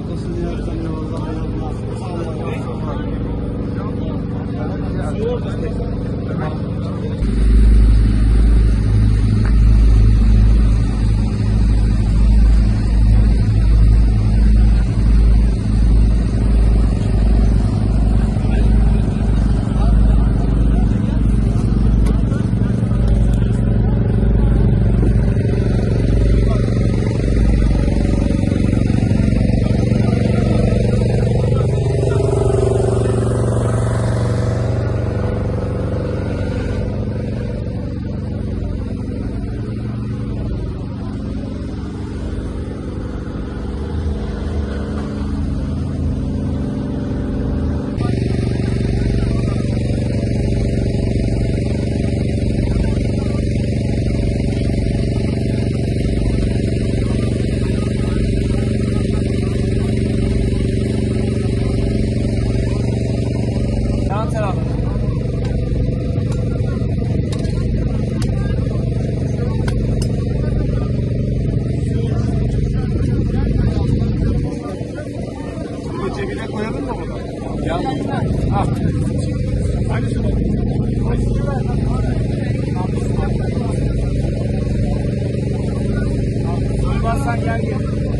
takılsın diye Cebine koyalım mı bunu? Ya. Ah. Hadi şunu. Hadi şunu. Duymazsan gel gel.